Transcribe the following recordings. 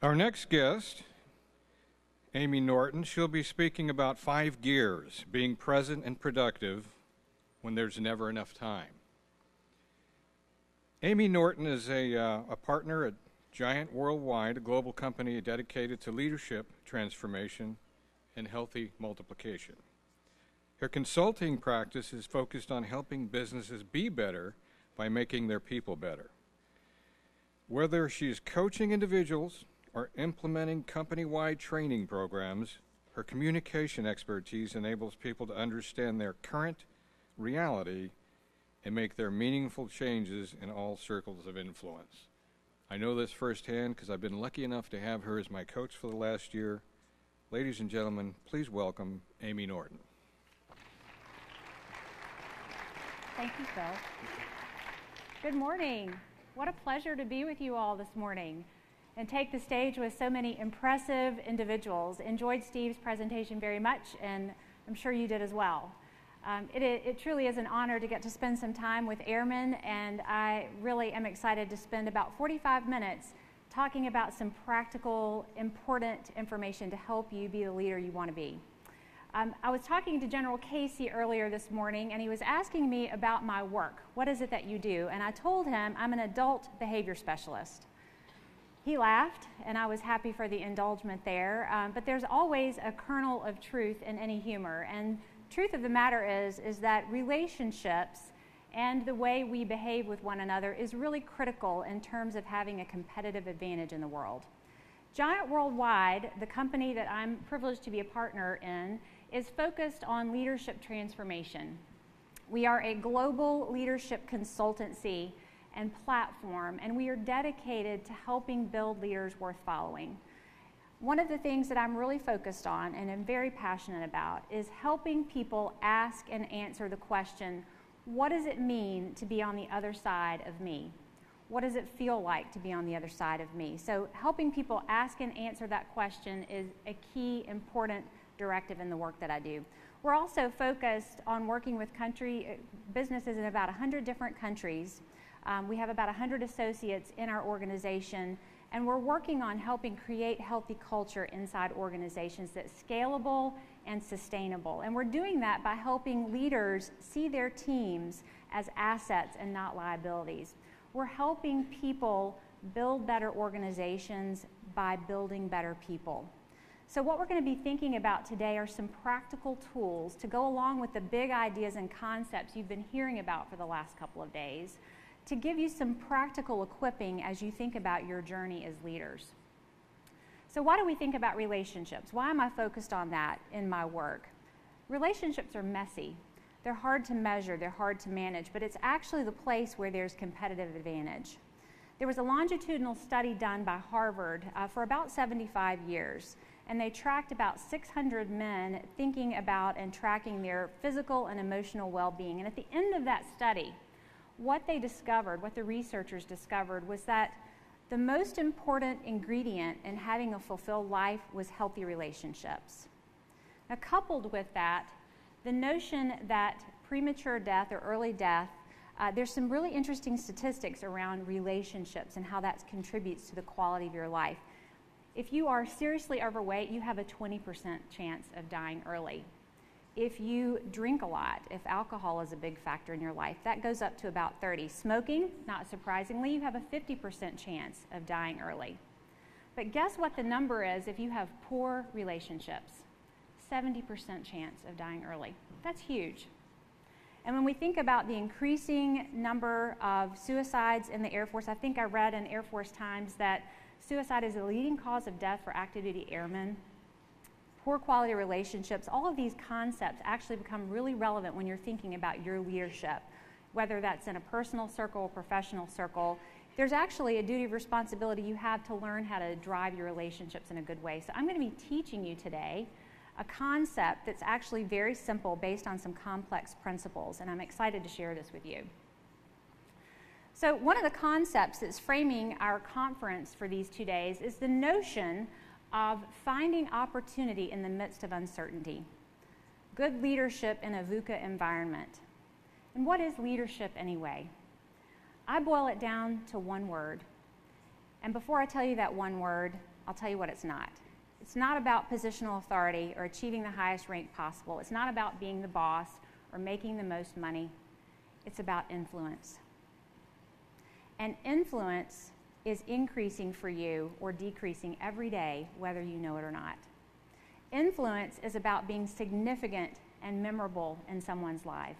Our next guest, Amy Norton, she'll be speaking about five gears being present and productive when there's never enough time. Amy Norton is a, uh, a partner at Giant Worldwide, a global company dedicated to leadership transformation and healthy multiplication. Her consulting practice is focused on helping businesses be better by making their people better. Whether she's coaching individuals or implementing company wide training programs, her communication expertise enables people to understand their current reality and make their meaningful changes in all circles of influence. I know this firsthand because I've been lucky enough to have her as my coach for the last year. Ladies and gentlemen, please welcome Amy Norton. Thank you, Phil. Good morning. What a pleasure to be with you all this morning and take the stage with so many impressive individuals. Enjoyed Steve's presentation very much, and I'm sure you did as well. Um, it, it, truly is an honor to get to spend some time with airmen, and I really am excited to spend about 45 minutes talking about some practical, important information to help you be the leader you want to be. Um, I was talking to General Casey earlier this morning, and he was asking me about my work. What is it that you do? And I told him I'm an adult behavior specialist. He laughed, and I was happy for the indulgement there. Um, but there's always a kernel of truth in any humor. And truth of the matter is, is that relationships and the way we behave with one another is really critical in terms of having a competitive advantage in the world. Giant Worldwide, the company that I'm privileged to be a partner in, is focused on leadership transformation. We are a global leadership consultancy and platform, and we are dedicated to helping build leaders worth following. One of the things that I'm really focused on and am very passionate about is helping people ask and answer the question what does it mean to be on the other side of me? What does it feel like to be on the other side of me? So, helping people ask and answer that question is a key, important directive in the work that I do. We're also focused on working with country businesses in about 100 different countries. Um, we have about 100 associates in our organization, and we're working on helping create healthy culture inside organizations that's scalable and sustainable. And we're doing that by helping leaders see their teams as assets and not liabilities. We're helping people build better organizations by building better people. So, what we're going to be thinking about today are some practical tools to go along with the big ideas and concepts you've been hearing about for the last couple of days to give you some practical equipping as you think about your journey as leaders. So, why do we think about relationships? Why am I focused on that in my work? Relationships are messy. They're hard to measure, they're hard to manage, but it's actually the place where there's competitive advantage. There was a longitudinal study done by Harvard uh, for about 75 years and they tracked about 600 men thinking about and tracking their physical and emotional well being. And at the end of that study, what they discovered, what the researchers discovered, was that the most important ingredient in having a fulfilled life was healthy relationships. Now, coupled with that, the notion that premature death or early death, uh, there's some really interesting statistics around relationships and how that contributes to the quality of your life. If you are seriously overweight, you have a 20% chance of dying early. If you drink a lot, if alcohol is a big factor in your life, that goes up to about 30. Smoking, not surprisingly, you have a 50% chance of dying early. But guess what the number is if you have poor relationships? 70% chance of dying early. That's huge. And when we think about the increasing number of suicides in the Air Force, I think I read in Air Force Times that Suicide is the leading cause of death for active duty airmen. Poor quality relationships, all of these concepts actually become really relevant when you're thinking about your leadership, whether that's in a personal circle or professional circle. There's actually a duty of responsibility you have to learn how to drive your relationships in a good way. So, I'm going to be teaching you today a concept that's actually very simple based on some complex principles, and I'm excited to share this with you. So, one of the concepts that's framing our conference for these two days is the notion of finding opportunity in the midst of uncertainty. Good leadership in a VUCA environment. And what is leadership anyway? I boil it down to one word. And before I tell you that one word, I'll tell you what it's not. It's not about positional authority or achieving the highest rank possible. It's not about being the boss or making the most money. It's about influence. And influence is increasing for you or decreasing every day, whether you know it or not. Influence is about being significant and memorable in someone's life.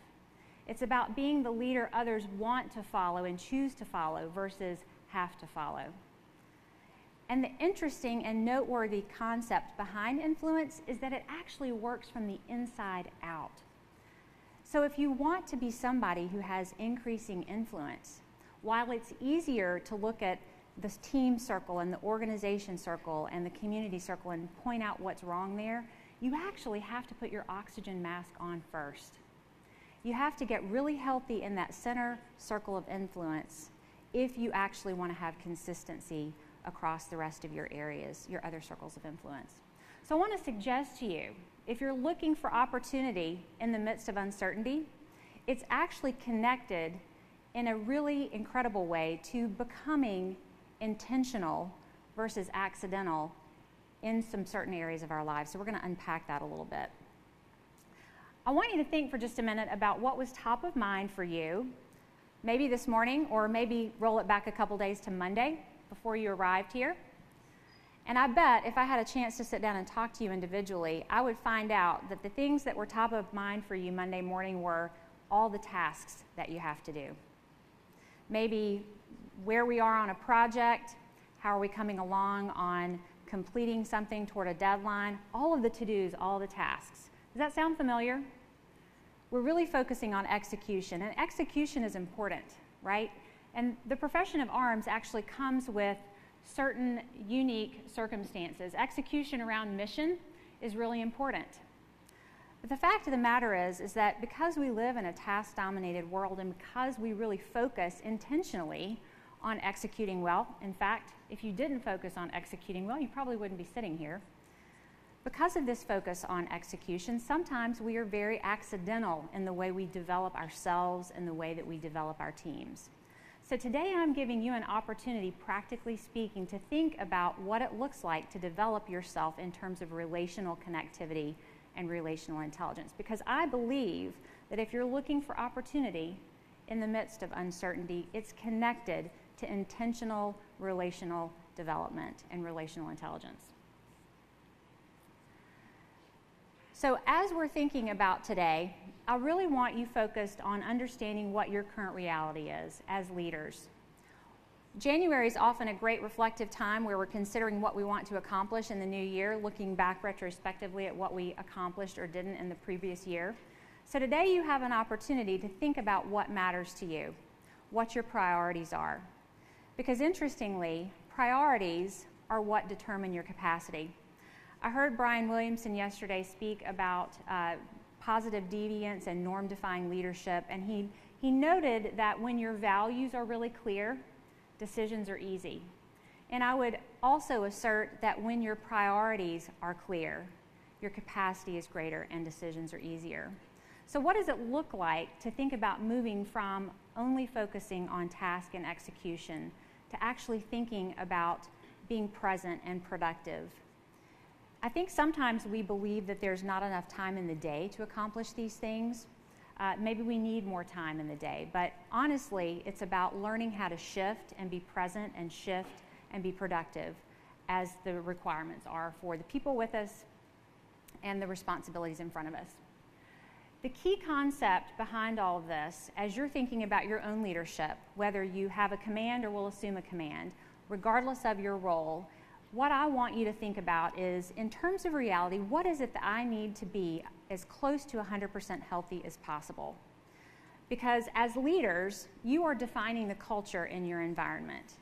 It's about being the leader others want to follow and choose to follow versus have to follow. And the interesting and noteworthy concept behind influence is that it actually works from the inside out. So if you want to be somebody who has increasing influence, while it's easier to look at the team circle and the organization circle and the community circle and point out what's wrong there, you actually have to put your oxygen mask on first. You have to get really healthy in that center circle of influence if you actually want to have consistency across the rest of your areas, your other circles of influence. So I want to suggest to you if you're looking for opportunity in the midst of uncertainty, it's actually connected in a really incredible way to becoming intentional versus accidental in some certain areas of our lives. So we're going to unpack that a little bit. I want you to think for just a minute about what was top of mind for you, maybe this morning, or maybe roll it back a couple days to Monday before you arrived here. And I bet if I had a chance to sit down and talk to you individually, I would find out that the things that were top of mind for you Monday morning were all the tasks that you have to do. Maybe where we are on a project, how are we coming along on completing something toward a deadline, all of the to dos, all the tasks. Does that sound familiar? We're really focusing on execution, and execution is important, right? And the profession of arms actually comes with certain unique circumstances. Execution around mission is really important. But the fact of the matter is, is that because we live in a task dominated world and because we really focus intentionally on executing well, in fact, if you didn't focus on executing well, you probably wouldn't be sitting here. Because of this focus on execution, sometimes we are very accidental in the way we develop ourselves and the way that we develop our teams. So today I'm giving you an opportunity, practically speaking, to think about what it looks like to develop yourself in terms of relational connectivity and relational intelligence. Because I believe that if you're looking for opportunity in the midst of uncertainty, it's connected to intentional relational development and relational intelligence. So, as we're thinking about today, I really want you focused on understanding what your current reality is as leaders. January is often a great reflective time where we're considering what we want to accomplish in the new year, looking back retrospectively at what we accomplished or didn't in the previous year. So today you have an opportunity to think about what matters to you, what your priorities are. Because interestingly, priorities are what determine your capacity. I heard Brian Williamson yesterday speak about uh, positive deviance and norm defying leadership, and he, he noted that when your values are really clear, decisions are easy. And I would also assert that when your priorities are clear, your capacity is greater and decisions are easier. So, what does it look like to think about moving from only focusing on task and execution to actually thinking about being present and productive? I think sometimes we believe that there's not enough time in the day to accomplish these things. Uh, maybe we need more time in the day. But honestly, it's about learning how to shift and be present and shift and be productive as the requirements are for the people with us and the responsibilities in front of us. The key concept behind all of this, as you're thinking about your own leadership, whether you have a command or will assume a command, regardless of your role, what I want you to think about is in terms of reality, what is it that I need to be as close to 100% healthy as possible? Because as leaders, you are defining the culture in your environment.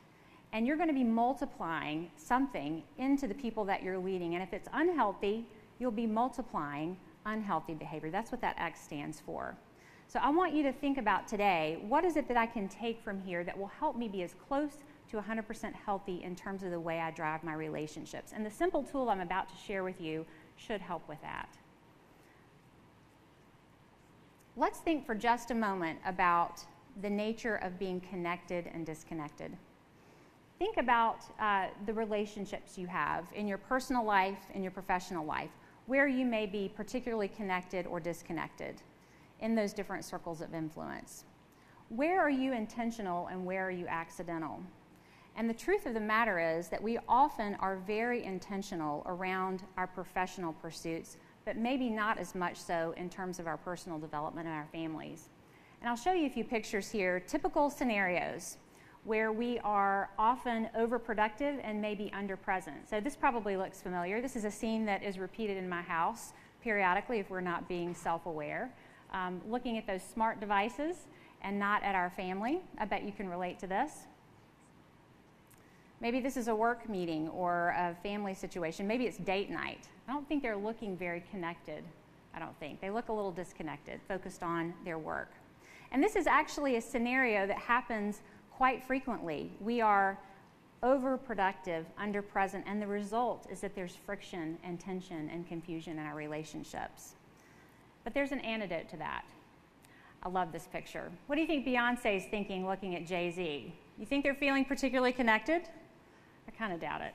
And you're going to be multiplying something into the people that you're leading. And if it's unhealthy, you'll be multiplying unhealthy behavior. That's what that X stands for. So I want you to think about today what is it that I can take from here that will help me be as close to 100% healthy in terms of the way I drive my relationships. And the simple tool I'm about to share with you should help with that. Let's think for just a moment about the nature of being connected and disconnected. think about uh, the relationships you have in your personal life, in your professional life, where you may be particularly connected or disconnected in those different circles of influence. Where are you intentional and where are you accidental? And the truth of the matter is that we often are very intentional around our professional pursuits, but maybe not as much so in terms of our personal development and our families. And I'll show you a few pictures here, typical scenarios where we are often overproductive and maybe underpresent. So this probably looks familiar. This is a scene that is repeated in my house periodically if we're not being self-aware. Um, looking at those smart devices and not at our family. I bet you can relate to this. Maybe this is a work meeting or a family situation. Maybe it's date night. I don't think they're looking very connected. I don't think. They look a little disconnected, focused on their work. And this is actually a scenario that happens quite frequently. We are overproductive, underpresent, and the result is that there's friction and tension and confusion in our relationships. But there's an antidote to that. I love this picture. What do you think Beyonce is thinking looking at Jay Z? You think they're feeling particularly connected? I kind of doubt it.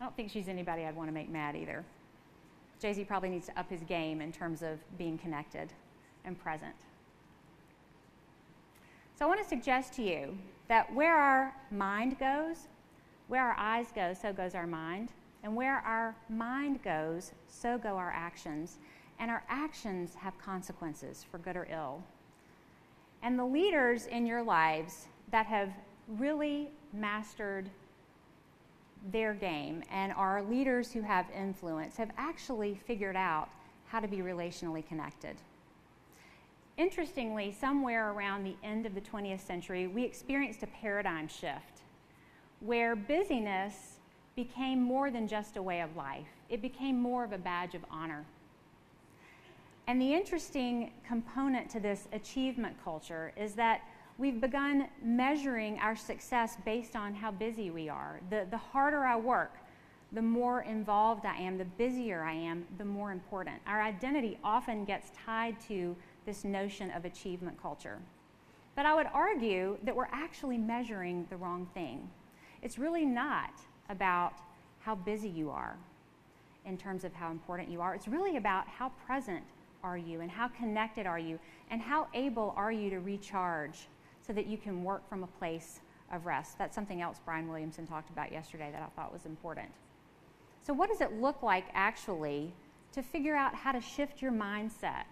I don't think she's anybody I'd want to make mad either. Jay Z probably needs to up his game in terms of being connected and present. So I want to suggest to you that where our mind goes, where our eyes go, so goes our mind. And where our mind goes, so go our actions. And our actions have consequences for good or ill. And the leaders in your lives that have really mastered their game and are leaders who have influence have actually figured out how to be relationally connected. Interestingly, somewhere around the end of the 20th century, we experienced a paradigm shift where busyness became more than just a way of life, it became more of a badge of honor. And the interesting component to this achievement culture is that we've begun measuring our success based on how busy we are. The, the harder I work, the more involved I am, the busier I am, the more important. Our identity often gets tied to this notion of achievement culture. But I would argue that we're actually measuring the wrong thing. It's really not about how busy you are in terms of how important you are. It's really about how present are you and how connected are you and how able are you to recharge so that you can work from a place of rest. That's something else Brian Williamson talked about yesterday that I thought was important. So, what does it look like actually to figure out how to shift your mindset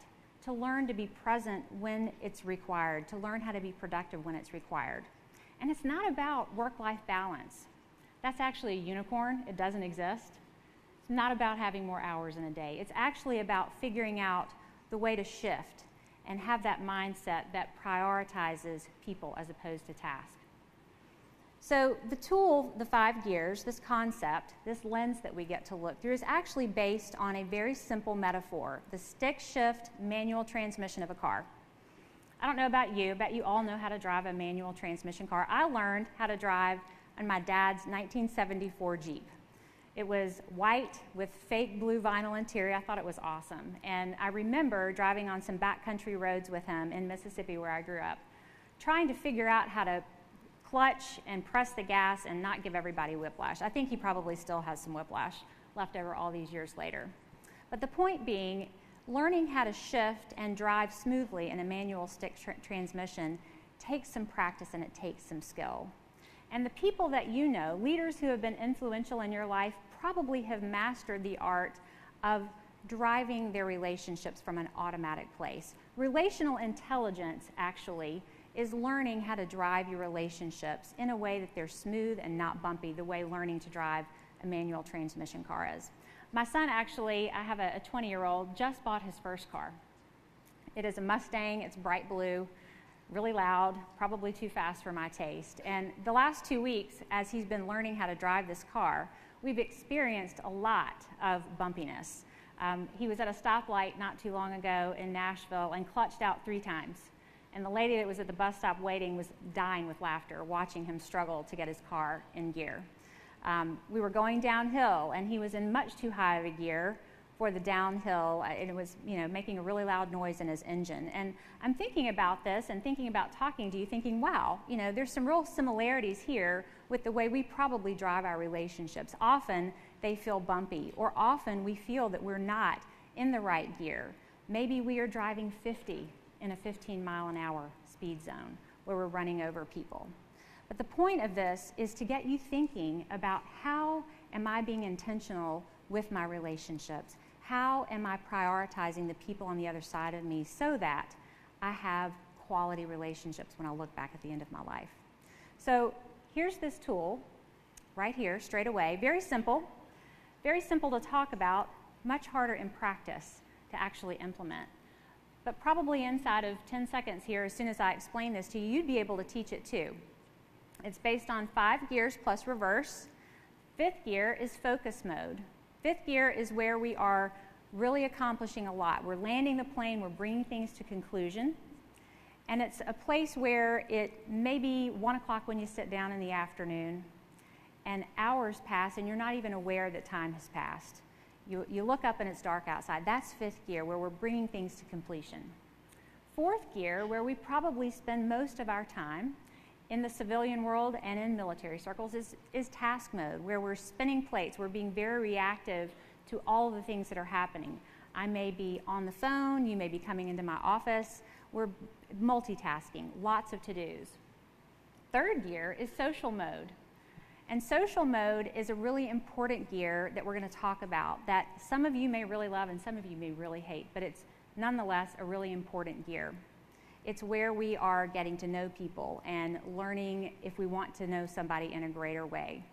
to learn to be present when it's required, to learn how to be productive when it's required. And it's not about work life balance. That's actually a unicorn, it doesn't exist. It's not about having more hours in a day. It's actually about figuring out the way to shift and have that mindset that prioritizes people as opposed to tasks. So, the tool, the five gears, this concept, this lens that we get to look through, is actually based on a very simple metaphor the stick shift manual transmission of a car. I don't know about you, but you all know how to drive a manual transmission car. I learned how to drive on my dad's 1974 Jeep. It was white with fake blue vinyl interior. I thought it was awesome. And I remember driving on some backcountry roads with him in Mississippi, where I grew up, trying to figure out how to clutch and press the gas and not give everybody whiplash. I think he probably still has some whiplash left over all these years later. But the point being, learning how to shift and drive smoothly in a manual stick tr- transmission takes some practice and it takes some skill. And the people that you know, leaders who have been influential in your life, probably have mastered the art of driving their relationships from an automatic place. Relational intelligence, actually, is learning how to drive your relationships in a way that they're smooth and not bumpy, the way learning to drive a manual transmission car is. My son actually, I have a 20 year old, just bought his first car. It is a Mustang, it's bright blue, really loud, probably too fast for my taste. And the last two weeks, as he's been learning how to drive this car, we've experienced a lot of bumpiness. Um, he was at a stoplight not too long ago in Nashville and clutched out three times and the lady that was at the bus stop waiting was dying with laughter watching him struggle to get his car in gear. Um, we were going downhill, and he was in much too high of a gear for the downhill, and it was, you know, making a really loud noise in his engine. And I'm thinking about this and thinking about talking to you, thinking, wow, you know, there's some real similarities here with the way we probably drive our relationships. Often they feel bumpy, or often we feel that we're not in the right gear. Maybe we are driving 50 in a 15 mile an hour speed zone where we're running over people. But the point of this is to get you thinking about how am I being intentional with my relationships? How am I prioritizing the people on the other side of me so that I have quality relationships when I look back at the end of my life? So here's this tool right here, straight away. Very simple, very simple to talk about, much harder in practice to actually implement. But probably inside of 10 seconds here, as soon as I explain this to you, you'd be able to teach it too. It's based on five gears plus reverse. Fifth gear is focus mode. Fifth gear is where we are really accomplishing a lot. We're landing the plane, we're bringing things to conclusion. And it's a place where it may be one o'clock when you sit down in the afternoon, and hours pass, and you're not even aware that time has passed. You, you look up and it's dark outside. That's fifth gear, where we're bringing things to completion. Fourth gear, where we probably spend most of our time in the civilian world and in military circles, is, is task mode, where we're spinning plates, we're being very reactive to all the things that are happening. I may be on the phone, you may be coming into my office. We're multitasking, lots of to dos. Third gear is social mode. And social mode is a really important gear that we're going to talk about that some of you may really love and some of you may really hate, but it's nonetheless a really important gear. It's where we are getting to know people and learning if we want to know somebody in a greater way.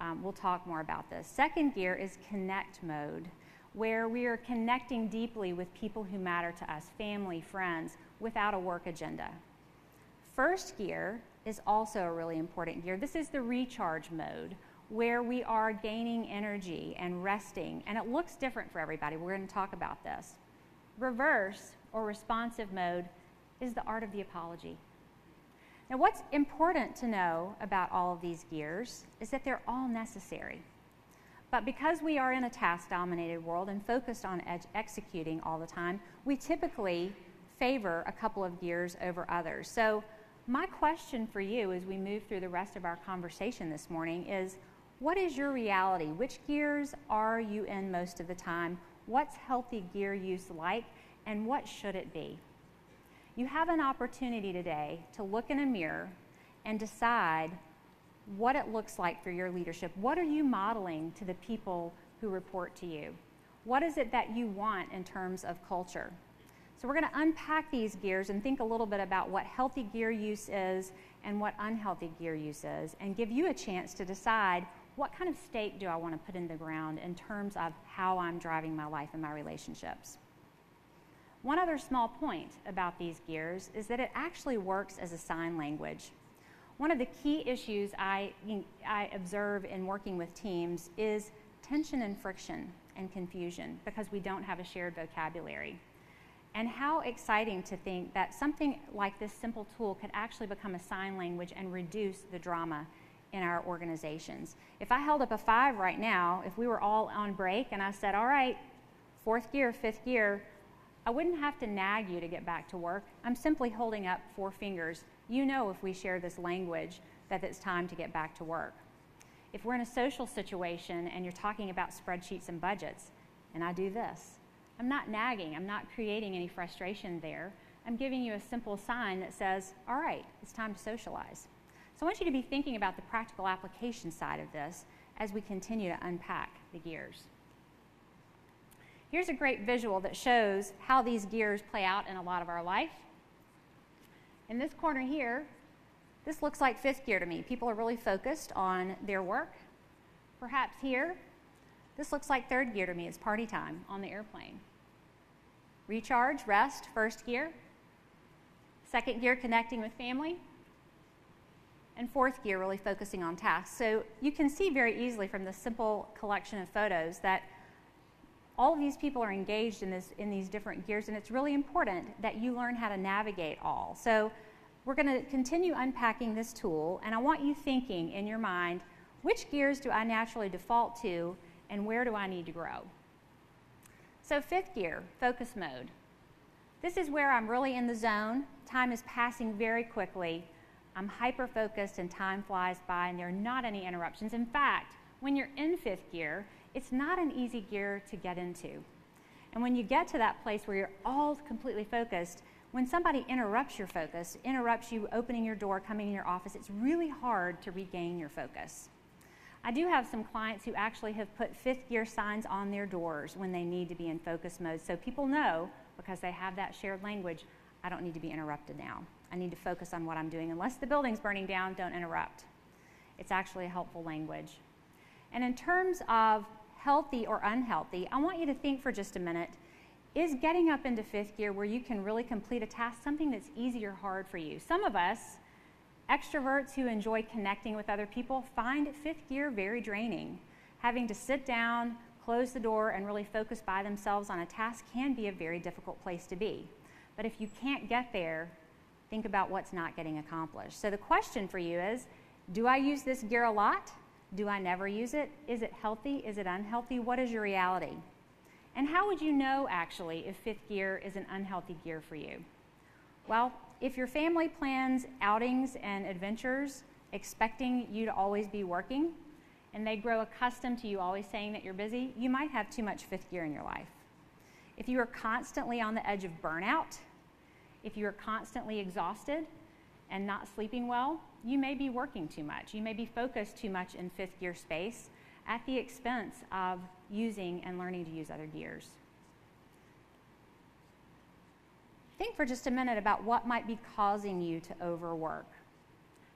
Um, we'll talk more about this. Second gear is connect mode, where we are connecting deeply with people who matter to us, family, friends, without a work agenda. First gear is also a really important gear. This is the recharge mode where we are gaining energy and resting, and it looks different for everybody. We're going to talk about this. Reverse or responsive mode is the art of the apology. Now, what's important to know about all of these gears is that they're all necessary. But because we are in a task dominated world and focused on executing all the time, we typically favor a couple of gears over others. So, my question for you as we move through the rest of our conversation this morning is what is your reality? Which gears are you in most of the time? What's healthy gear use like? And what should it be? You have an opportunity today to look in a mirror and decide what it looks like for your leadership. What are you modeling to the people who report to you? What is it that you want in terms of culture? So, we're going to unpack these gears and think a little bit about what healthy gear use is and what unhealthy gear use is, and give you a chance to decide what kind of stake do I want to put in the ground in terms of how I'm driving my life and my relationships. One other small point about these gears is that it actually works as a sign language. One of the key issues I, I observe in working with teams is tension and friction and confusion because we don't have a shared vocabulary. And how exciting to think that something like this simple tool could actually become a sign language and reduce the drama in our organizations. If I held up a five right now, if we were all on break and I said, all right, fourth gear, fifth gear, I wouldn't have to nag you to get back to work. I'm simply holding up four fingers. You know, if we share this language, that it's time to get back to work. If we're in a social situation and you're talking about spreadsheets and budgets, and I do this, I'm not nagging, I'm not creating any frustration there. I'm giving you a simple sign that says, all right, it's time to socialize. So I want you to be thinking about the practical application side of this as we continue to unpack the gears. Here's a great visual that shows how these gears play out in a lot of our life. In this corner here, this looks like fifth gear to me. People are really focused on their work. Perhaps here, this looks like third gear to me. It's party time on the airplane. Recharge, rest, first gear. Second gear, connecting with family. And fourth gear, really focusing on tasks. So you can see very easily from this simple collection of photos that all of these people are engaged in, this, in these different gears, and it's really important that you learn how to navigate all. So we're going to continue unpacking this tool, and I want you thinking in your mind, which gears do I naturally default to and where do I need to grow? So, fifth gear, focus mode. This is where I'm really in the zone. Time is passing very quickly. I'm hyper focused and time flies by, and there are not any interruptions. In fact, when you're in fifth gear, it's not an easy gear to get into. And when you get to that place where you're all completely focused, when somebody interrupts your focus, interrupts you opening your door, coming in your office, it's really hard to regain your focus. I do have some clients who actually have put fifth gear signs on their doors when they need to be in focus mode so people know because they have that shared language I don't need to be interrupted now. I need to focus on what I'm doing. Unless the building's burning down, don't interrupt. It's actually a helpful language. And in terms of healthy or unhealthy, I want you to think for just a minute is getting up into fifth gear where you can really complete a task something that's easy or hard for you? Some of us, extroverts who enjoy connecting with other people, find fifth gear very draining. Having to sit down, close the door, and really focus by themselves on a task can be a very difficult place to be. But if you can't get there, think about what's not getting accomplished. So the question for you is do I use this gear a lot? Do I never use it? Is it healthy? Is it unhealthy? What is your reality? And how would you know actually if fifth gear is an unhealthy gear for you? Well, if your family plans outings and adventures expecting you to always be working, and they grow accustomed to you always saying that you're busy, you might have too much fifth gear in your life. If you are constantly on the edge of burnout, if you are constantly exhausted and not sleeping well, you may be working too much. You may be focused too much in fifth gear space at the expense of using and learning to use other gears. Think for just a minute about what might be causing you to overwork.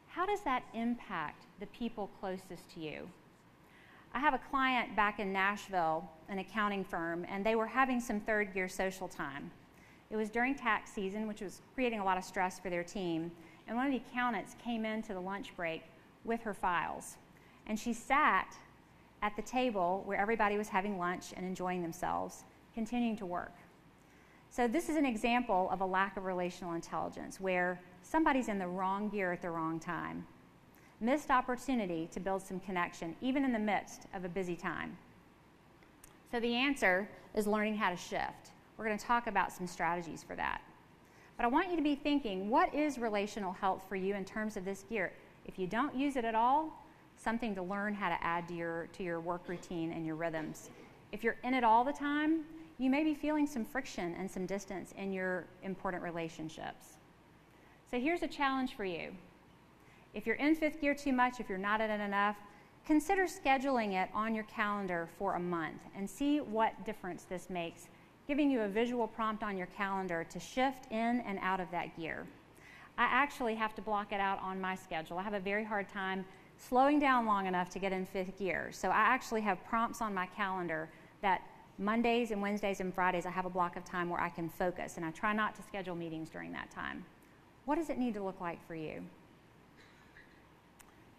How does that impact the people closest to you? I have a client back in Nashville, an accounting firm, and they were having some third gear social time. It was during tax season, which was creating a lot of stress for their team, and one of the accountants came into the lunch break with her files. And she sat at the table where everybody was having lunch and enjoying themselves, continuing to work. So, this is an example of a lack of relational intelligence where somebody's in the wrong gear at the wrong time. Missed opportunity to build some connection, even in the midst of a busy time. So, the answer is learning how to shift. We're going to talk about some strategies for that. But I want you to be thinking what is relational health for you in terms of this gear? If you don't use it at all, something to learn how to add to your, to your work routine and your rhythms. If you're in it all the time, you may be feeling some friction and some distance in your important relationships. So here's a challenge for you. If you're in fifth gear too much, if you're not in it enough, consider scheduling it on your calendar for a month and see what difference this makes, giving you a visual prompt on your calendar to shift in and out of that gear. I actually have to block it out on my schedule. I have a very hard time slowing down long enough to get in fifth gear. So I actually have prompts on my calendar that Mondays and Wednesdays and Fridays I have a block of time where I can focus, and I try not to schedule meetings during that time. What does it need to look like for you?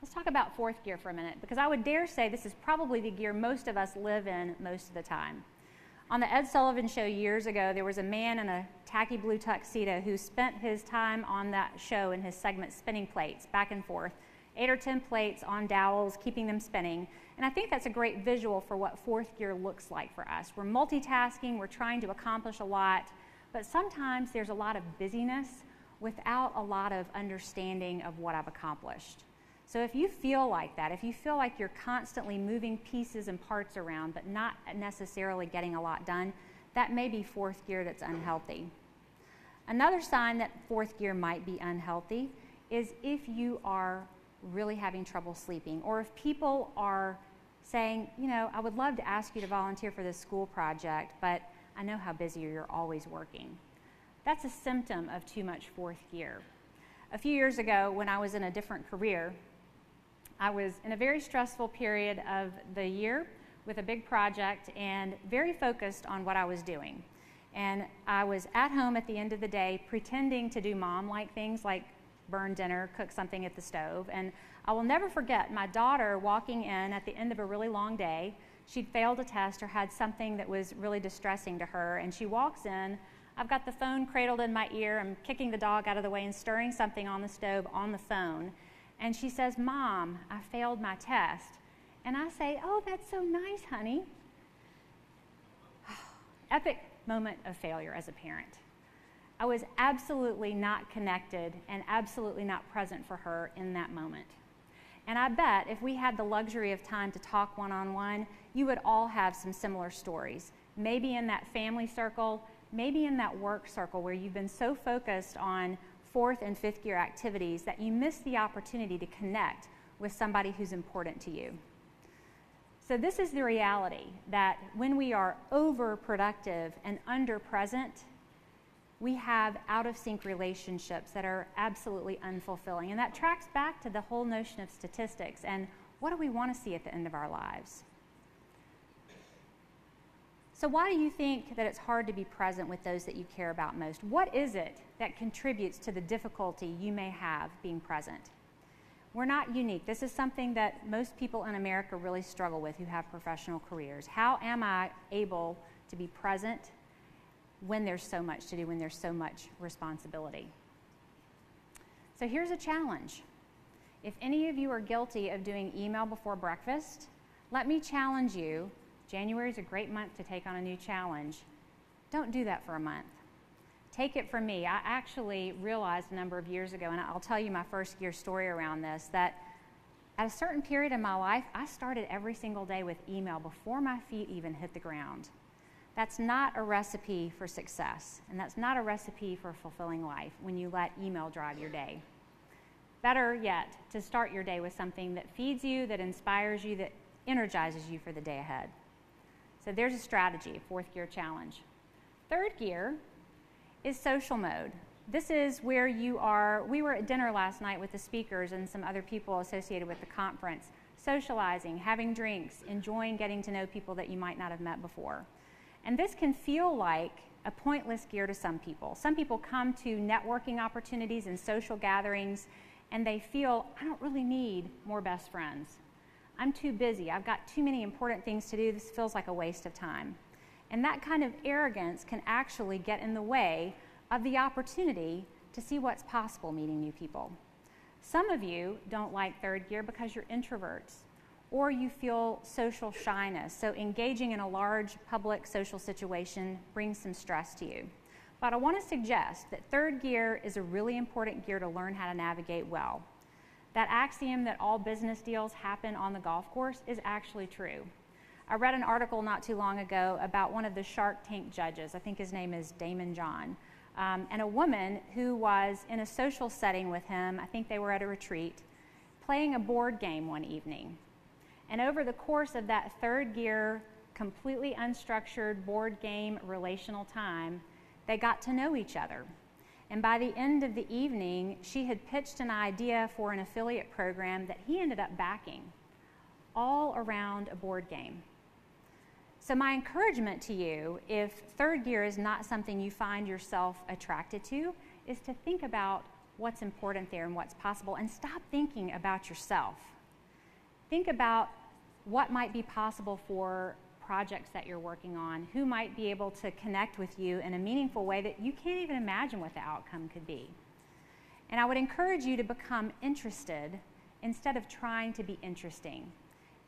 Let's talk about fourth gear for a minute, because I would dare say this is probably the gear most of us live in most of the time. On the Ed Sullivan Show years ago, there was a man in a tacky blue tuxedo who spent his time on that show in his segment spinning plates back and forth eight or 10 plates on dowels, keeping them spinning. And I think that's a great visual for what fourth gear looks like for us. We're multitasking, we're trying to accomplish a lot, but sometimes there's a lot of busyness without a lot of understanding of what I've accomplished. So if you feel like that, if you feel like you're constantly moving pieces and parts around but not necessarily getting a lot done, that may be fourth gear that's unhealthy. Another sign that fourth gear might be unhealthy is if you are really having trouble sleeping, or if people are saying, you know, I would love to ask you to volunteer for this school project, but I know how busy you're always working. That's a symptom of too much fourth gear. A few years ago, when I was in a different career, I was in a very stressful period of the year with a big project and very focused on what I was doing. And I was at home at the end of the day pretending to do mom like things like burn dinner, cook something at the stove. And I will never forget my daughter walking in at the end of a really long day. She'd failed a test or had something that was really distressing to her. And she walks in. I've got the phone cradled in my ear. I'm kicking the dog out of the way and stirring something on the stove on the phone. And she says, Mom, I failed my test. And I say, Oh, that's so nice, honey. epic moment of failure as a parent. I was absolutely not connected and absolutely not present for her in that moment. And I bet if we had the luxury of time to talk one on one, you would all have some similar stories. Maybe in that family circle, maybe in that work circle where you've been so focused on fourth and fifth gear activities that you miss the opportunity to connect with somebody who's important to you. So, this is the reality that when we are overproductive and underpresent, we have out of sync relationships that are absolutely unfulfilling. And that tracks back to the whole notion of statistics and what do we want to see at the end of our lives? So, why do you think that it's hard to be present with those that you care about most? What is it that contributes to the difficulty you may have being present? We're not unique. This is something that most people in America really struggle with who have professional careers. How am I able to be present when there's so much to do, when there's so much responsibility? So, here's a challenge. If any of you are guilty of doing email before breakfast, let me challenge you January is a great month to take on a new challenge. Don't do that for a month. Take it from me. I actually realized a number of years ago, and I'll tell you my first gear story around this, that at a certain period in my life, I started every single day with email before my feet even hit the ground. That's not a recipe for success, and that's not a recipe for a fulfilling life when you let email drive your day. Better yet, to start your day with something that feeds you, that inspires you, that energizes you for the day ahead. So there's a strategy, fourth gear challenge. Third gear is social mode. This is where you are. We were at dinner last night with the speakers and some other people associated with the conference, socializing, having drinks, enjoying getting to know people that you might not have met before. And this can feel like a pointless gear to some people. Some people come to networking opportunities and social gatherings and they feel, I don't really need more best friends. I'm too busy. I've got too many important things to do. This feels like a waste of time. And that kind of arrogance can actually get in the way of the opportunity to see what's possible meeting new people. Some of you don't like third gear because you're introverts or you feel social shyness. So, engaging in a large public social situation brings some stress to you. But I want to suggest that third gear is a really important gear to learn how to navigate well. That axiom that all business deals happen on the golf course is actually true. I read an article not too long ago about one of the Shark Tank judges. I think his name is Daymond John. Um, and a woman who was in a social setting with him, I think they were at a retreat, playing a board game one evening. And over the course of that third gear, completely unstructured board game relational time, they got to know each other. And by the end of the evening, she had pitched an idea for an affiliate program that he ended up backing, all around a board game. So, my encouragement to you, if third gear is not something you find yourself attracted to, is to think about what's important there and what's possible and stop thinking about yourself. Think about what might be possible for projects that you're working on, who might be able to connect with you in a meaningful way that you can't even imagine what the outcome could be. And I would encourage you to become interested instead of trying to be interesting.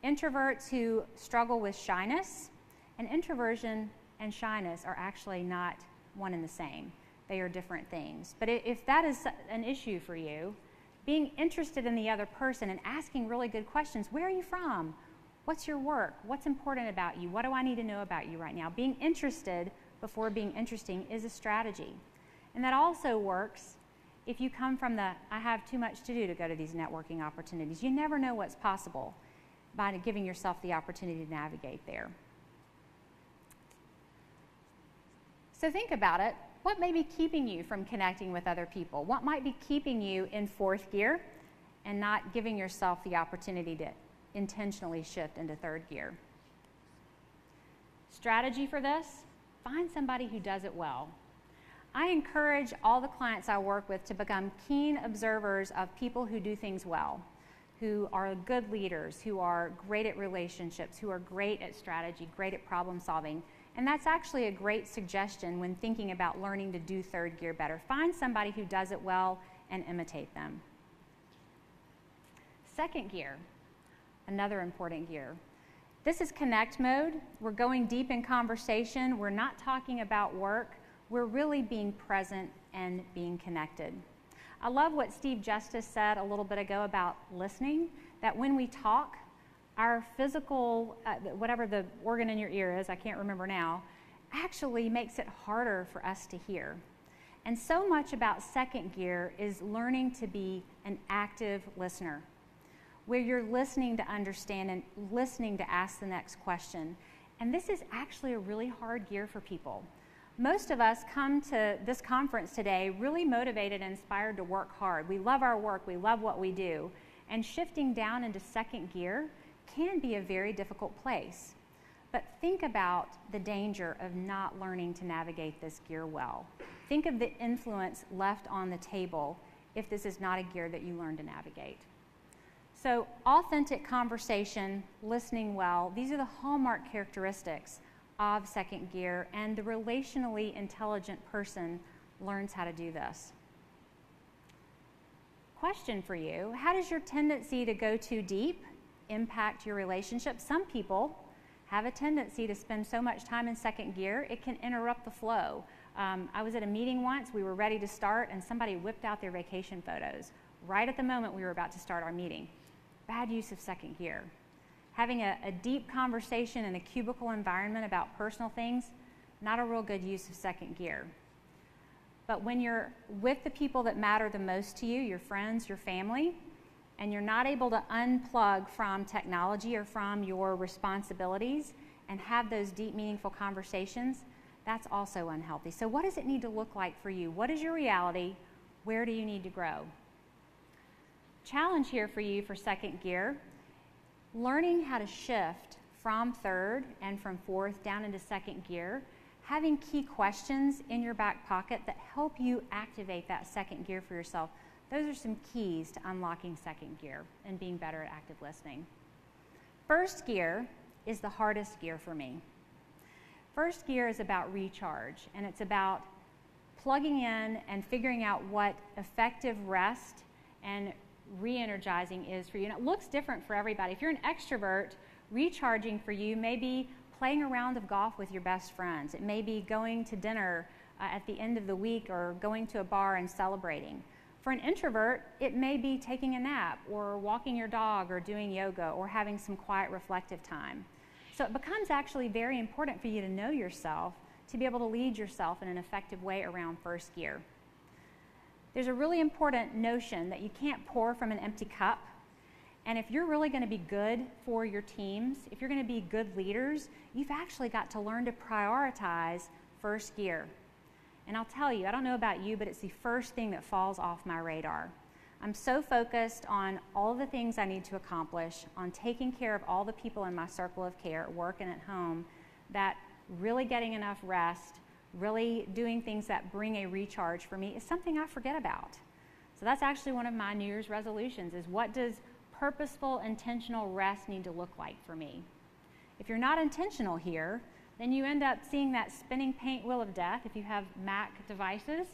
Introverts who struggle with shyness and introversion and shyness are actually not one and the same. They are different things. But if that is an issue for you, being interested in the other person and asking really good questions where are you from? What's your work? What's important about you? What do I need to know about you right now? Being interested before being interesting is a strategy. And that also works if you come from the I have too much to do to go to these networking opportunities. You never know what's possible by giving yourself the opportunity to navigate there. So think about it. What may be keeping you from connecting with other people? What might be keeping you in fourth gear and not giving yourself the opportunity to intentionally shift into third gear. Strategy for this find somebody who does it well. I encourage all the clients I work with to become keen observers of people who do things well, who are good leaders, who are great at relationships, who are great at strategy, great at problem solving. And that's actually a great suggestion when thinking about learning to do third gear better. Find somebody who does it well and imitate them. Second gear, another important gear. This is connect mode. We're going deep in conversation. We're not talking about work. We're really being present and being connected. I love what Steve Justice said a little bit ago about listening, that when we talk, our physical, uh, whatever the organ in your ear is, I can't remember now, actually makes it harder for us to hear. And so much about second gear is learning to be an active listener, where you're listening to understand and listening to ask the next question. And this is actually a really hard gear for people. Most of us come to this conference today really motivated and inspired to work hard. We love our work, we love what we do. And shifting down into second gear can be a very difficult place. But think about the danger of not learning to navigate this gear well. Think of the influence left on the table if this is not a gear that you learn to navigate. So, authentic conversation, listening well, these are the hallmark characteristics of second gear, and the relationally intelligent person learns how to do this. Question for you How does your tendency to go too deep impact your relationship? Some people have a tendency to spend so much time in second gear, it can interrupt the flow. Um, I was at a meeting once, we were ready to start, and somebody whipped out their vacation photos right at the moment we were about to start our meeting. Bad use of second gear. Having a, a deep conversation in a cubicle environment about personal things, not a real good use of second gear. But when you're with the people that matter the most to you, your friends, your family, and you're not able to unplug from technology or from your responsibilities and have those deep, meaningful conversations, that's also unhealthy. So, what does it need to look like for you? What is your reality? Where do you need to grow? Challenge here for you for second gear learning how to shift from third and from fourth down into second gear, having key questions in your back pocket that help you activate that second gear for yourself. Those are some keys to unlocking second gear and being better at active listening. First gear is the hardest gear for me. First gear is about recharge, and it's about plugging in and figuring out what effective rest and re energizing is for you. And it looks different for everybody. If you're an extrovert, recharging for you may be playing a round of golf with your best friends, it may be going to dinner uh, at the end of the week or going to a bar and celebrating. For an introvert, it may be taking a nap or walking your dog or doing yoga or having some quiet reflective time. So it becomes actually very important for you to know yourself to be able to lead yourself in an effective way around first gear. There's a really important notion that you can't pour from an empty cup. And if you're really going to be good for your teams, if you're going to be good leaders, you've actually got to learn to prioritize first gear. And I'll tell you, I don't know about you, but it's the first thing that falls off my radar. I'm so focused on all the things I need to accomplish, on taking care of all the people in my circle of care at work and at home, that really getting enough rest, really doing things that bring a recharge for me is something I forget about. So that's actually one of my New Year's resolutions is what does purposeful, intentional rest need to look like for me? If you're not intentional here, then you end up seeing that spinning pinwheel of death. If you have Mac devices,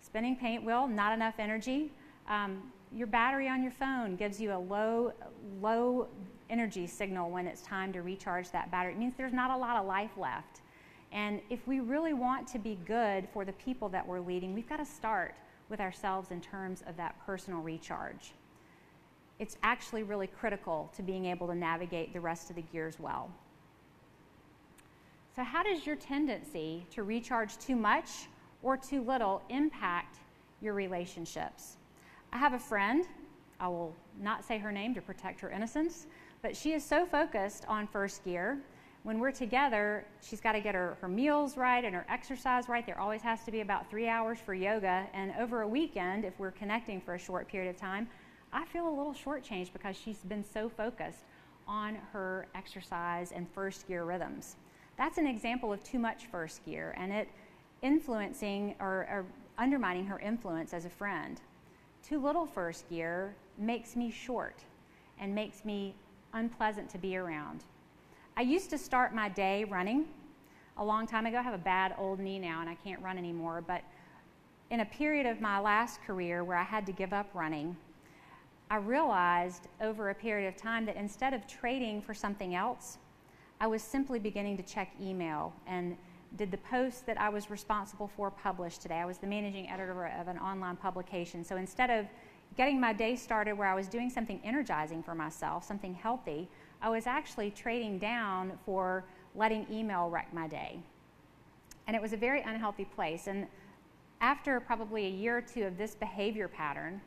spinning pinwheel, not enough energy. Um, your battery on your phone gives you a low, low energy signal when it's time to recharge that battery. It means there's not a lot of life left. And if we really want to be good for the people that we're leading, we've got to start with ourselves in terms of that personal recharge. It's actually really critical to being able to navigate the rest of the gears well. So, how does your tendency to recharge too much or too little impact your relationships? I have a friend, I will not say her name to protect her innocence, but she is so focused on first gear. When we're together, she's got to get her, her meals right and her exercise right. There always has to be about three hours for yoga. And over a weekend, if we're connecting for a short period of time, I feel a little shortchanged because she's been so focused on her exercise and first gear rhythms. That's an example of too much first gear and it influencing or, or undermining her influence as a friend. Too little first gear makes me short and makes me unpleasant to be around. I used to start my day running a long time ago. I have a bad old knee now and I can't run anymore, but in a period of my last career where I had to give up running, I realized over a period of time that instead of trading for something else, I was simply beginning to check email and did the post that I was responsible for publish today. I was the managing editor of an online publication. So instead of getting my day started where I was doing something energizing for myself, something healthy, I was actually trading down for letting email wreck my day. And it was a very unhealthy place. And after probably a year or two of this behavior pattern,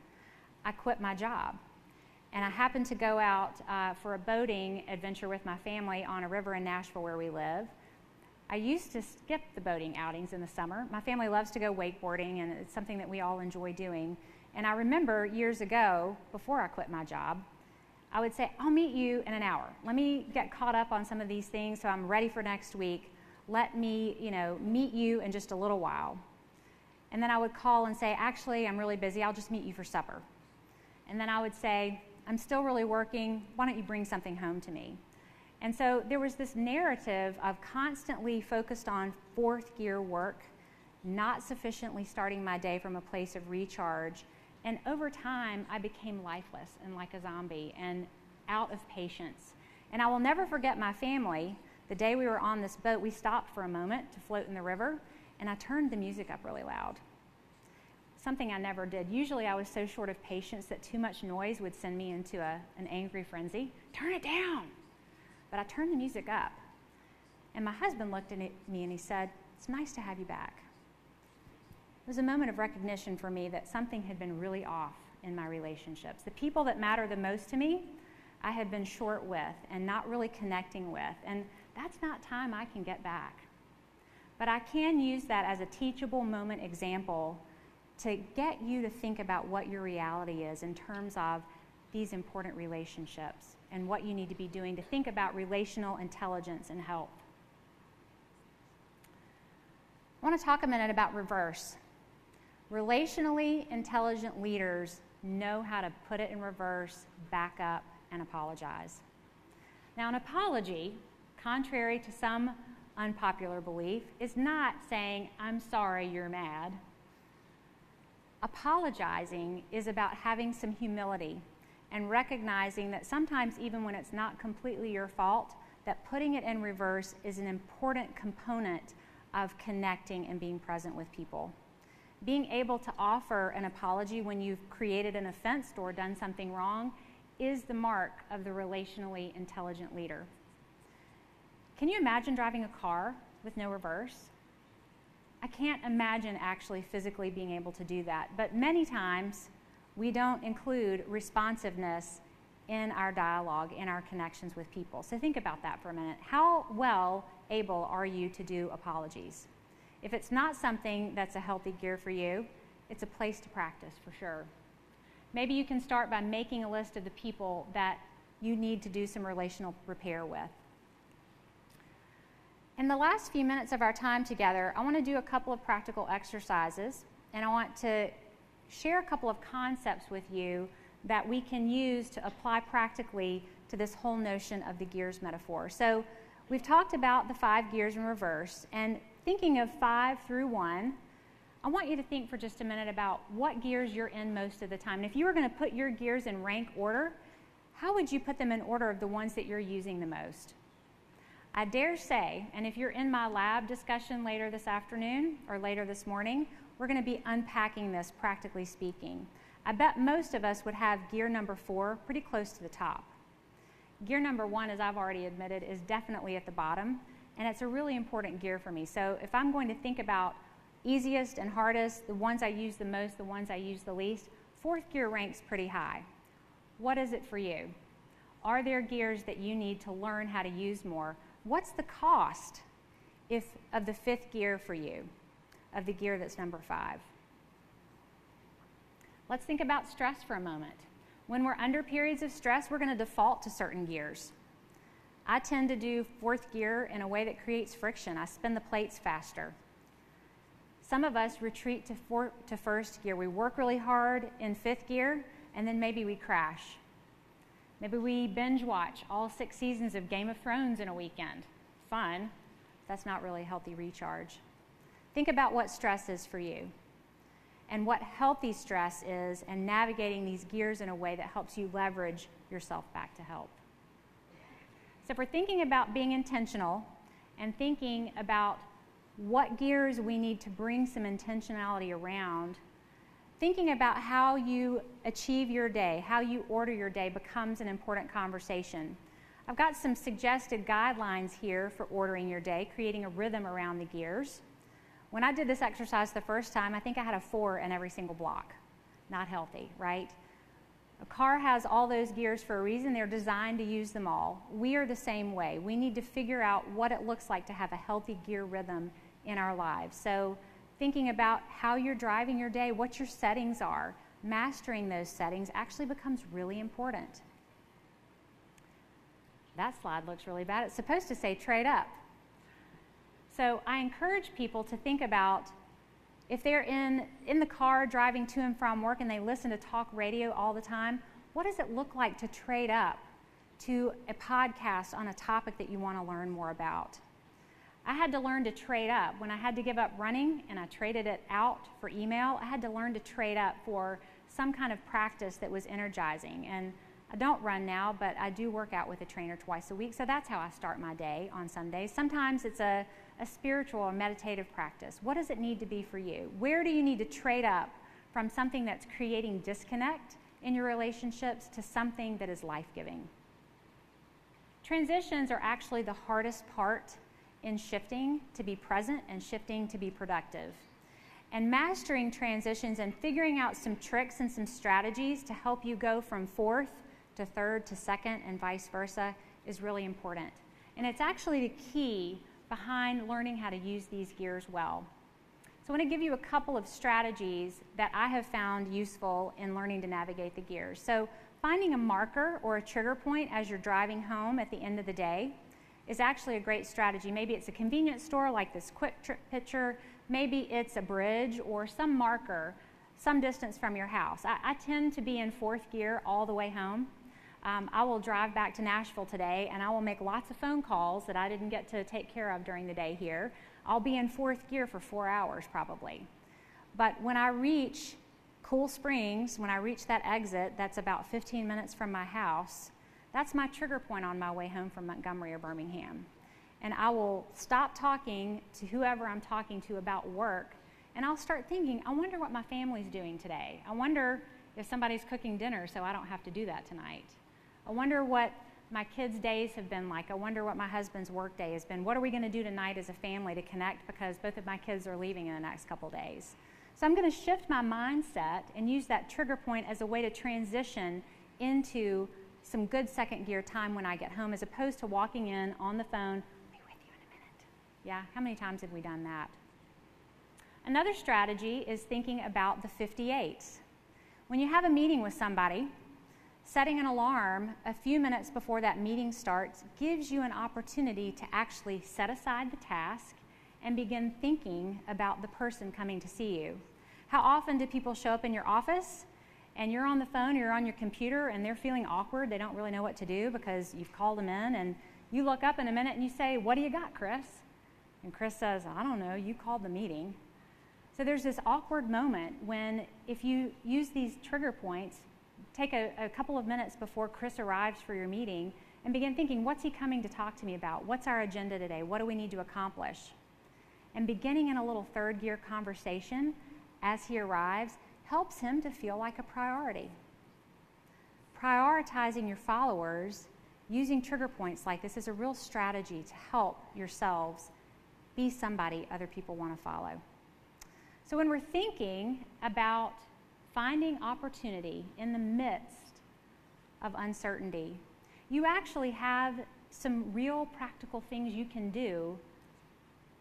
I quit my job. And I happened to go out uh, for a boating adventure with my family on a river in Nashville where we live. I used to skip the boating outings in the summer. My family loves to go wakeboarding, and it's something that we all enjoy doing. And I remember years ago, before I quit my job, I would say, I'll meet you in an hour. Let me get caught up on some of these things so I'm ready for next week. Let me, you know, meet you in just a little while. And then I would call and say, actually, I'm really busy. I'll just meet you for supper. And then I would say, I'm still really working. Why don't you bring something home to me? And so there was this narrative of constantly focused on fourth gear work, not sufficiently starting my day from a place of recharge. And over time, I became lifeless and like a zombie and out of patience. And I will never forget my family. The day we were on this boat, we stopped for a moment to float in the river, and I turned the music up really loud something I never did. Usually I was so short of patience that too much noise would send me into a, an angry frenzy. Turn it down. But I turned the music up. And my husband looked at me and he said, It's nice to have you back. It was a moment of recognition for me that something had been really off in my relationships. The people that matter the most to me, I had been short with and not really connecting with. And that's not time I can get back. But I can use that as a teachable moment example to get you to think about what your reality is in terms of these important relationships and what you need to be doing to think about relational intelligence and health. I want to talk a minute about reverse. Relationally intelligent leaders know how to put it in reverse, back up, and apologize. Now, an apology, contrary to some unpopular belief, is not saying, I'm sorry you're mad Apologizing is about having some humility and recognizing that sometimes, even when it's not completely your fault, that putting it in reverse is an important component of connecting and being present with people. Being able to offer an apology when you've created an offense or done something wrong is the mark of the relationally intelligent leader. Can you imagine driving a car with no reverse? I can't imagine actually physically being able to do that. But many times, we don't include responsiveness in our dialogue, in our connections with people. So think about that for a minute. How well able are you to do apologies? If it's not something that's a healthy gear for you, it's a place to practice for sure. Maybe you can start by making a list of the people that you need to do some relational repair with. In the last few minutes of our time together, I want to do a couple of practical exercises, and I want to share a couple of concepts with you that we can use to apply practically to this whole notion of the gears metaphor. So, we've talked about the five gears in reverse, and thinking of five through one, I want you to think for just a minute about what gears you're in most of the time. And if you were going to put your gears in rank order, how would you put them in order of the ones that you're using the most? I dare say, and if you're in my lab discussion later this afternoon or later this morning, we're going to be unpacking this practically speaking. I bet most of us would have gear number four pretty close to the top. Gear number one, as I've already admitted, is definitely at the bottom, and it's a really important gear for me. So if I'm going to think about easiest and hardest, the ones I use the most, the ones I use the least, fourth gear ranks pretty high. What is it for you? Are there gears that you need to learn how to use more? what's the cost if, of the fifth gear for you, of the gear that's number five? Let's think about stress for a moment. When we're under periods of stress, we're going to default to certain gears. I tend to do fourth gear in a way that creates friction. I spin the plates faster. Some of us retreat to, four, to first gear. We work really hard in fifth gear, and then maybe we crash. Maybe we binge watch all six seasons of Game of Thrones in a weekend. Fun. That's not really healthy recharge. Think about what stress is for you and what healthy stress is, and navigating these gears in a way that helps you leverage yourself back to help. So, if we're thinking about being intentional and thinking about what gears we need to bring some intentionality around, thinking about how you achieve your day, how you order your day becomes an important conversation. I've got some suggested guidelines here for ordering your day, creating a rhythm around the gears. When I did this exercise the first time, I think I had a four in every single block. Not healthy, right? A car has all those gears for a reason. They're designed to use them all. We are the same way. We need to figure out what it looks like to have a healthy gear rhythm in our lives. So, thinking about how you're driving your day, what your settings are, mastering those settings actually becomes really important. That slide looks really bad. It's supposed to say trade up. So, I encourage people to think about if they're in, in the car driving to and from work and they listen to talk radio all the time, what does it look like to trade up to a podcast on a topic that you want to learn more about? I had to learn to trade up. When I had to give up running and I traded it out for email, I had to learn to trade up for some kind of practice that was energizing. And I don't run now, but I do work out with a trainer twice a week, so that's how I start my day on Sundays. Sometimes it's a a spiritual or meditative practice? What does it need to be for you? Where do you need to trade up from something that's creating disconnect in your relationships to something that is life giving? Transitions are actually the hardest part in shifting to be present and shifting to be productive. And mastering transitions and figuring out some tricks and some strategies to help you go from fourth to third to second and vice versa is really important. And it's actually the key behind learning how to use these gears well. So, I want to give you a couple of strategies that I have found useful in learning to navigate the gears. So, finding a marker or a trigger point as you're driving home at the end of the day is actually a great strategy. Maybe it's a convenience store like this QuikTrip picture, maybe it's a bridge or some marker some distance from your house. I, I tend to be in fourth gear all the way home. Um, I will drive back to Nashville today and I will make lots of phone calls that I didn't get to take care of during the day here. I'll be in fourth gear for four hours probably. But when I reach Cool Springs, when I reach that exit that's about 15 minutes from my house, that's my trigger point on my way home from Montgomery or Birmingham. And I will stop talking to whoever I'm talking to about work and I'll start thinking, I wonder what my family's doing today. I wonder if somebody's cooking dinner so I don't have to do that tonight. I wonder what my kids' days have been like. I wonder what my husband's work day has been. What are we going to do tonight as a family to connect because both of my kids are leaving in the next couple days? So I'm going to shift my mindset and use that trigger point as a way to transition into some good second gear time when I get home as opposed to walking in on the phone, be with you in a minute. Yeah, how many times have we done that? Another strategy is thinking about the 58s. When you have a meeting with somebody, setting an alarm a few minutes before that meeting starts gives you an opportunity to actually set aside the task and begin thinking about the person coming to see you. How often do people show up in your office and you're on the phone or you're on your computer and they're feeling awkward? They don't really know what to do because you've called them in and you look up in a minute and you say, What do you got, Chris? And Chris says, I don't know, you called the meeting. So there's this awkward moment when, if you use these trigger points, take a, a couple of minutes before Chris arrives for your meeting and begin thinking, what's he coming to talk to me about? What's our agenda today? What do we need to accomplish? And beginning in a little third gear conversation as he arrives helps him to feel like a priority. Prioritizing your followers using trigger points like this is a real strategy to help yourselves be somebody other people want to follow. So, when we're thinking about finding opportunity in the midst of uncertainty. You actually have some real practical things you can do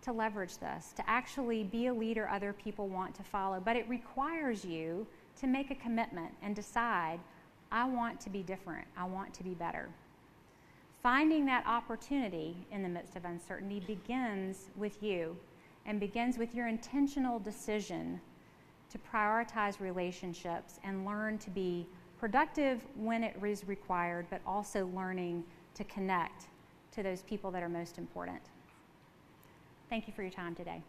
to leverage this, to actually be a leader other people want to follow. But it requires you to make a commitment and decide, I want to be different, I want to be better. Finding that opportunity in the midst of uncertainty begins with you and begins with your intentional decision to prioritize relationships and learn to be productive when it is required, but also learning to connect to those people that are most important. Thank you for your time today.